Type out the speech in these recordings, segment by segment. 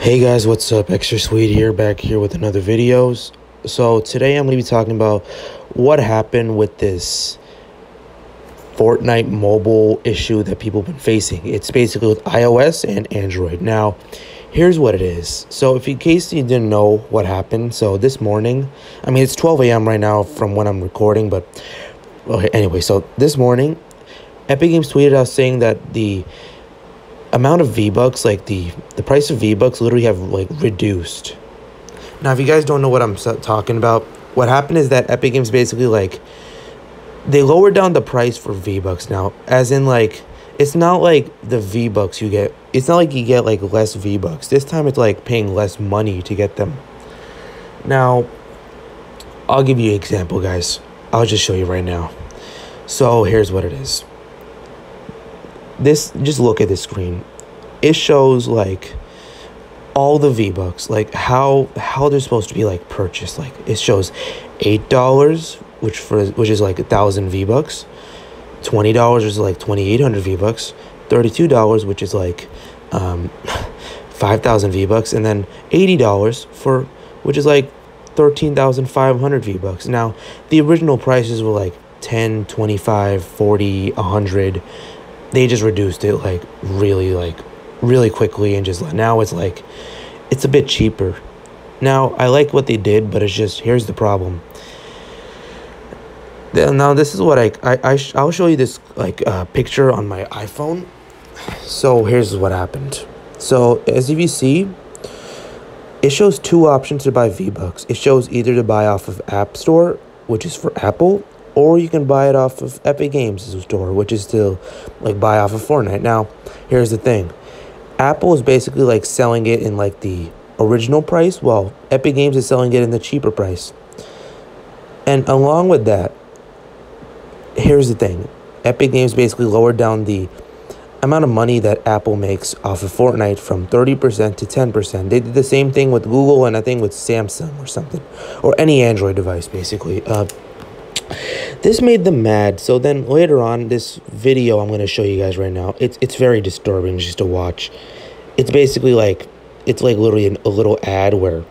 Hey guys, what's up? Extra Sweet here, back here with another videos. So today I'm going to be talking about what happened with this Fortnite mobile issue that people have been facing. It's basically with iOS and Android. Now, here's what it is. So if in case you didn't know what happened, so this morning, I mean it's 12 a.m. right now from when I'm recording, but okay, anyway, so this morning, Epic Games tweeted out saying that the amount of V-Bucks, like the, the price of V-Bucks literally have like reduced. Now, if you guys don't know what I'm talking about, what happened is that Epic Games basically like, they lowered down the price for V-Bucks now, as in like, it's not like the V-Bucks you get, it's not like you get like less V-Bucks. This time it's like paying less money to get them. Now, I'll give you an example, guys. I'll just show you right now. So here's what it is this just look at this screen. It shows like all the v bucks like how how they're supposed to be like purchased. Like it shows eight dollars which for which is like a thousand v bucks twenty dollars is like 2800 v bucks 32 dollars which is like um 5000 v bucks and then 80 dollars for which is like 13500 v bucks now the original prices were like 10 25 40 100 they just reduced it like really like really quickly and just now it's like it's a bit cheaper. Now i like what they did but it's just here's the problem. Now this is what i i, I i'll show you this like uh, picture on my iphone. So here's what happened. So as you see it shows two options to buy v-bucks. It shows either to buy off of app store which is for apple or you can buy it off of Epic Games store, which is still like buy off of Fortnite. Now, here's the thing. Apple is basically like selling it in like the original price, while Epic Games is selling it in the cheaper price. And along with that, here's the thing. Epic Games basically lowered down the amount of money that Apple makes off of Fortnite from 30% to 10%. They did the same thing with Google and I think with Samsung or something, or any Android device basically. Uh, this made them mad. So then later on, this video I'm going to show you guys right now, it's, it's very disturbing just to watch. It's basically like, it's like literally an, a little ad where,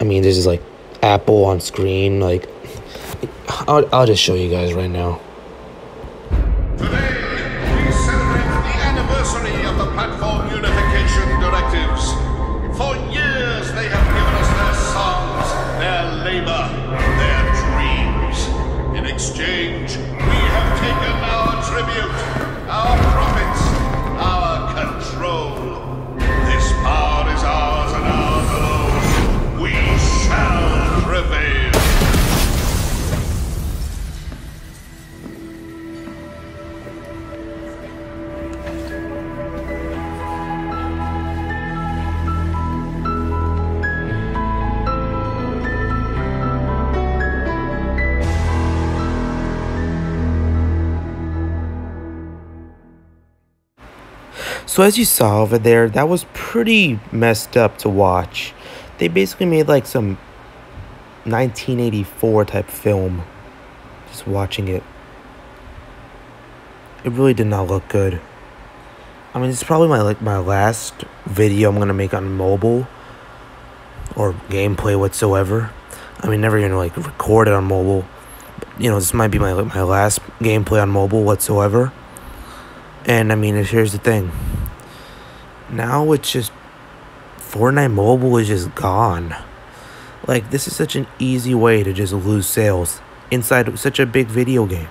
I mean, this is like Apple on screen. Like, I'll, I'll just show you guys right now. So as you saw over there, that was pretty messed up to watch. They basically made like some 1984 type film. Just watching it. It really did not look good. I mean, it's probably my like my last video I'm gonna make on mobile or gameplay whatsoever. I mean, never even like record it on mobile. But, you know, this might be my like, my last gameplay on mobile whatsoever. And I mean, here's the thing now it's just Fortnite Mobile is just gone. Like this is such an easy way to just lose sales inside such a big video game.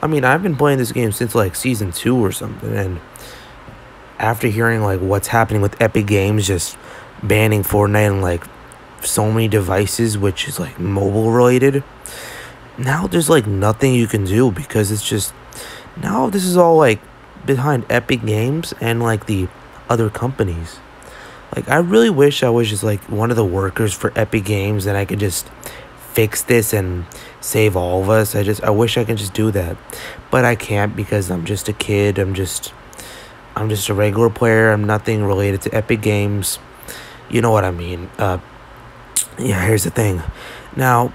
I mean, I've been playing this game since like season 2 or something and after hearing like what's happening with Epic Games just banning Fortnite on like so many devices which is like mobile related, now there's like nothing you can do because it's just now this is all like behind Epic Games and like the other companies. Like, I really wish I was just like one of the workers for Epic Games and I could just fix this and save all of us. I just, I wish I could just do that. But I can't because I'm just a kid. I'm just, I'm just a regular player. I'm nothing related to Epic Games. You know what I mean. Uh, yeah, here's the thing. Now,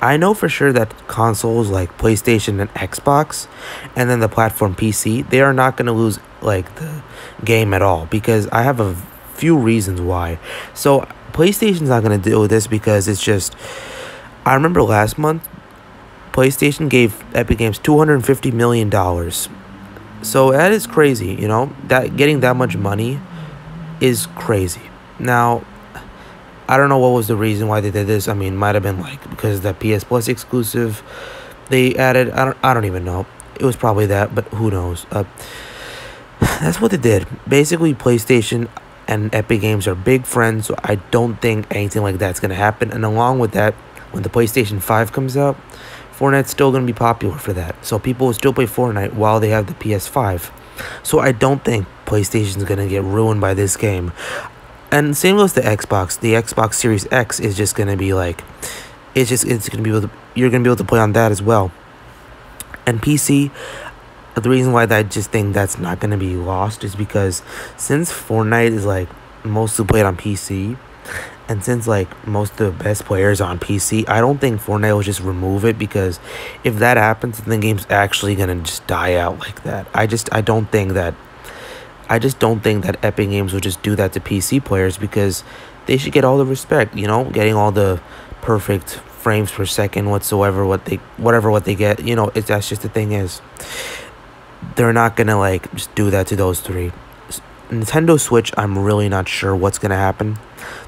I know for sure that consoles like PlayStation and Xbox and then the platform PC, they are not going to lose like the game at all because I have a few reasons why. So PlayStation's not gonna deal with this because it's just. I remember last month, PlayStation gave Epic Games two hundred and fifty million dollars. So that is crazy, you know. That getting that much money is crazy. Now, I don't know what was the reason why they did this. I mean, might have been like because the PS Plus exclusive they added. I don't. I don't even know. It was probably that, but who knows? Uh, that's what they did. Basically, PlayStation and Epic Games are big friends, so I don't think anything like that's gonna happen. And along with that, when the PlayStation Five comes out, Fortnite's still gonna be popular for that. So people will still play Fortnite while they have the PS5. So I don't think PlayStation's gonna get ruined by this game. And same goes to Xbox. The Xbox Series X is just gonna be like, it's just it's gonna be able to, you're gonna be able to play on that as well. And PC, the reason why I just think that's not gonna be lost is because since Fortnite is like mostly played on PC, and since like most of the best players on PC, I don't think Fortnite will just remove it because if that happens, then the game's actually gonna just die out like that. I just I don't think that I just don't think that Epic Games will just do that to PC players because they should get all the respect, you know, getting all the perfect frames per second whatsoever what they whatever what they get, you know, it's that's just the thing is they're not going to like just do that to those three. Nintendo Switch, I'm really not sure what's going to happen.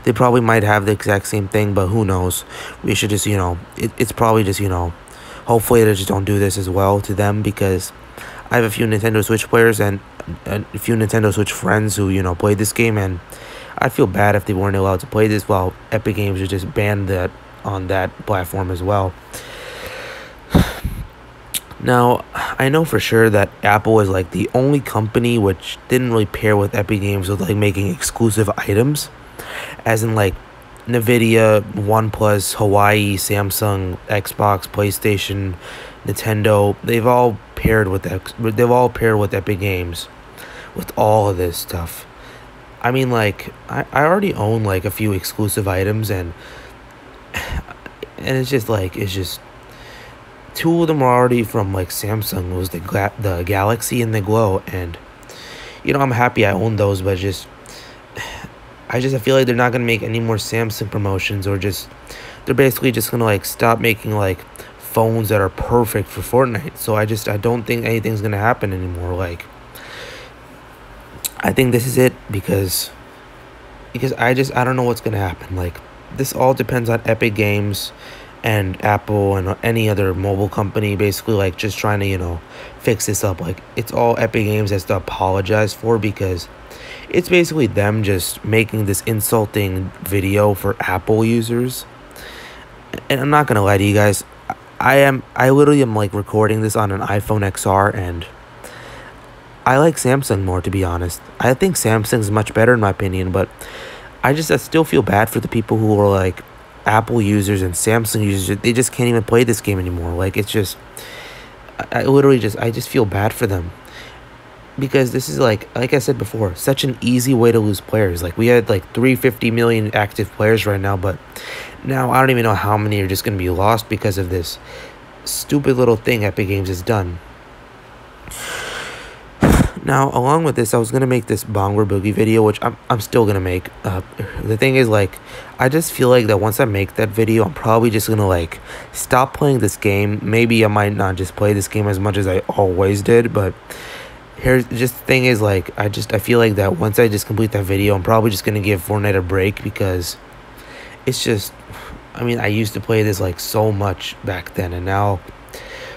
They probably might have the exact same thing, but who knows? We should just, you know, it, it's probably just, you know, hopefully they just don't do this as well to them because I have a few Nintendo Switch players and a few Nintendo Switch friends who, you know, played this game and I'd feel bad if they weren't allowed to play this while Epic Games would just ban that on that platform as well. Now, I know for sure that Apple is like the only company which didn't really pair with Epic Games with like making exclusive items. As in like Nvidia, OnePlus, Huawei, Samsung, Xbox, PlayStation, Nintendo, they've all paired with that. they've all paired with Epic Games with all of this stuff. I mean like I, I already own like a few exclusive items and and it's just like it's just two of them are already from like Samsung it was the Gla- the Galaxy and the Glow and you know I'm happy I own those but just I just I feel like they're not gonna make any more Samsung promotions or just they're basically just gonna like stop making like phones that are perfect for Fortnite. So I just I don't think anything's gonna happen anymore. Like I think this is it because because I just I don't know what's gonna happen. Like this all depends on Epic Games and Apple and any other mobile company basically like just trying to, you know, fix this up. Like it's all Epic Games has to apologize for because it's basically them just making this insulting video for Apple users. And I'm not gonna lie to you guys, I am I literally am like recording this on an iPhone XR and I like Samsung more to be honest. I think Samsung's much better in my opinion, but I just I still feel bad for the people who are like Apple users and Samsung users. They just can't even play this game anymore. Like it's just I, I literally just I just feel bad for them. Because this is like like I said before, such an easy way to lose players. Like we had like 350 million active players right now, but now, I don't even know how many are just going to be lost because of this stupid little thing Epic Games has done. Now, along with this, I was going to make this Bhangra Boogie video, which I'm, I'm still going to make. Uh, the thing is, like, I just feel like that once I make that video, I'm probably just going to, like, stop playing this game. Maybe I might not just play this game as much as I always did, but here's just the thing is, like, I just, I feel like that once I just complete that video, I'm probably just to give Fortnite a break because it's just I mean, I used to play this like so much back then, and now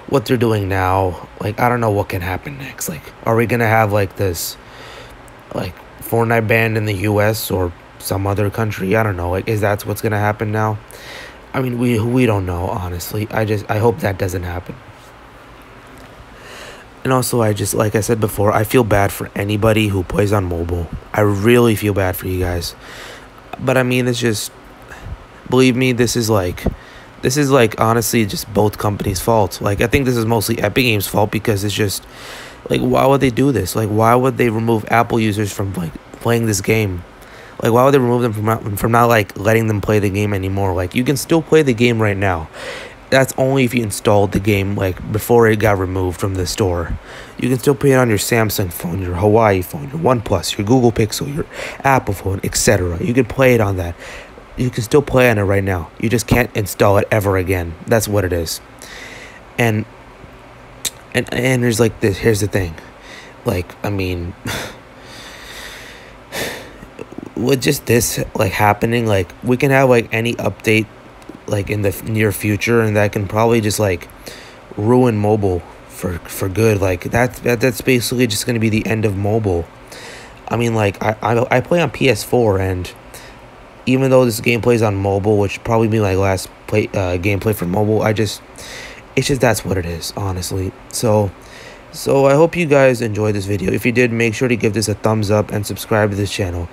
what they're doing now, like I don't know what can happen next. Like, are we gonna have like this, like Fortnite banned in the U.S. or some other country? I don't know. Like, is that what's gonna happen now? I mean, we we don't know honestly. I just I hope that doesn't happen. And also, I just like I said before, I feel bad for anybody who plays on mobile. I really feel bad for you guys. But I mean, it's just believe me, this is like this is like honestly just both companies' fault. Like I think this is mostly Epic Games' fault because it's just like why would they do this? Like why would they remove Apple users from like playing this game? Like why would they remove them from from not like letting them play the game anymore? Like you can still play the game right now. That's only if you installed the game like before it got removed from the store. You can still play it on your Samsung phone, your Huawei phone, your OnePlus, your Google Pixel, your Apple phone, etc. You can play it on that. You can still play on it right now. You just can't install it ever again. That's what it is. And and and there's like this. Here's the thing. Like I mean. with just this like happening like we can have like any update like in the near future and that can probably just like ruin mobile for for good. Like that, that that's basically just going to be the end of mobile. I mean like I, I i play on ps4 and even though this game plays on mobile which probably be my last play uh gameplay for mobile i just it's just that's what it is honestly. So so i hope you guys enjoyed this video. If you did make sure to give this a thumbs up and subscribe to this channel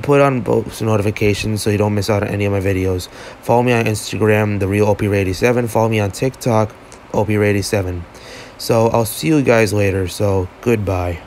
put on post notifications so you don't miss out on any of my videos. Follow me on Instagram, the real OP87. Follow me on TikTok, OP87. So I'll see you guys later. So goodbye.